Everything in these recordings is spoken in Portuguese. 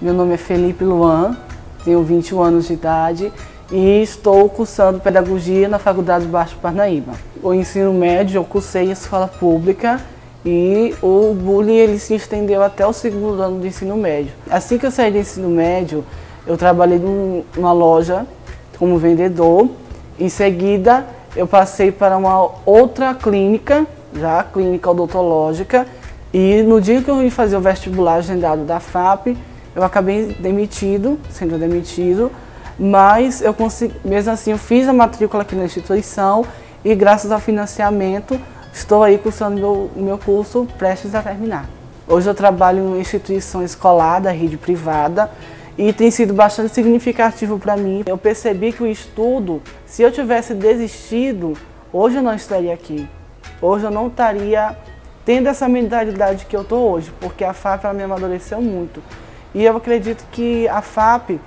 Meu nome é Felipe Luan, tenho 21 anos de idade e estou cursando Pedagogia na Faculdade de Baixo Parnaíba. O ensino médio eu cursei em escola pública e o bullying ele se estendeu até o segundo ano do ensino médio. Assim que eu saí do ensino médio, eu trabalhei numa loja como vendedor. Em seguida, eu passei para uma outra clínica, já clínica odontológica, e no dia que eu vim fazer o vestibular agendado da FAP, eu acabei demitido, sendo demitido, mas eu consegui, mesmo assim eu fiz a matrícula aqui na instituição e graças ao financiamento estou aí cursando meu, meu curso prestes a terminar. Hoje eu trabalho em uma instituição escolar da rede privada e tem sido bastante significativo para mim. Eu percebi que o estudo, se eu tivesse desistido, hoje eu não estaria aqui. Hoje eu não estaria tendo essa mentalidade que eu estou hoje, porque a FAP me amadureceu muito. E eu acredito que a FAP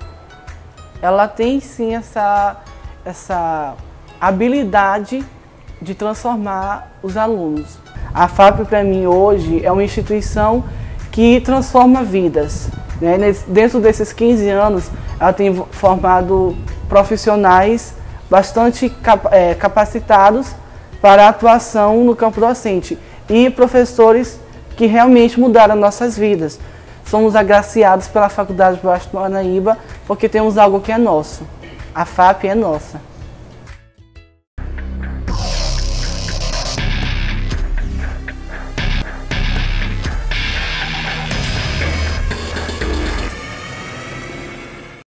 ela tem sim essa, essa habilidade de transformar os alunos. A FAP para mim hoje é uma instituição que transforma vidas. Né? Dentro desses 15 anos, ela tem formado profissionais bastante é, capacitados para a atuação no campo docente e professores que realmente mudaram nossas vidas somos agraciados pela Faculdade de Baixo do Parnaíba porque temos algo que é nosso. A FAP é nossa.